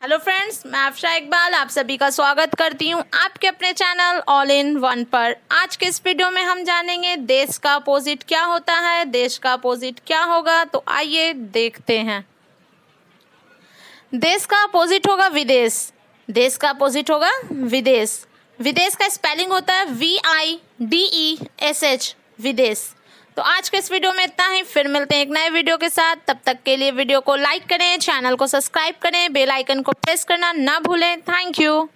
Hello friends मैं आफशा इकबाल, आप सभी का स्वागत करती हूँ आपके अपने चैनल ऑल इन वन पर। आज के इस वीडियो में हम जानेंगे देश का अपोजिट क्या होता है, देश का अपोजिट क्या होगा तो आइए देखते हैं। देश का अपोजिट होगा विदेश। देश का अपोजिट होगा विदेश। विदेश का स्पेलिंग होता है V I D E S H विदेश। तो आज के इस वीडियो में इतना ही। फिर मिलते हैं एक नए वीडियो के साथ। तब तक के लिए वीडियो को लाइक करें, चैनल को सब्सक्राइब करें, बेल आइकन को प्रेस करना ना भूलें। Thank you.